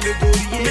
le gorier